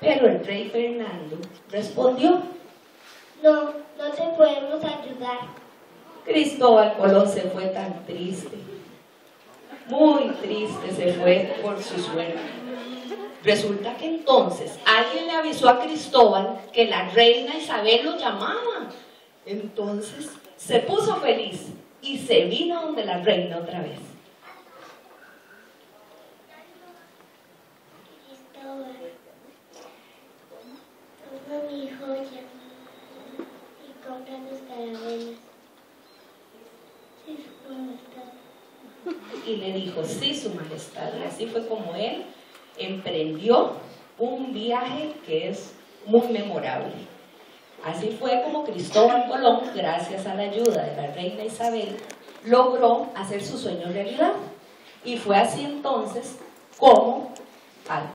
Pero el rey Fernando respondió, No, no te podemos ayudar. Cristóbal Colón se fue tan triste, muy triste se fue por su suerte. Resulta que entonces alguien le avisó a Cristóbal que la reina Isabel lo llamaba. Entonces se puso feliz y se vino donde la reina otra vez. Sí, su majestad. Y le dijo, sí, su majestad. Y así fue como él emprendió un viaje que es muy memorable. Así fue como Cristóbal Colón, gracias a la ayuda de la reina Isabel, logró hacer su sueño realidad. Y fue así entonces como al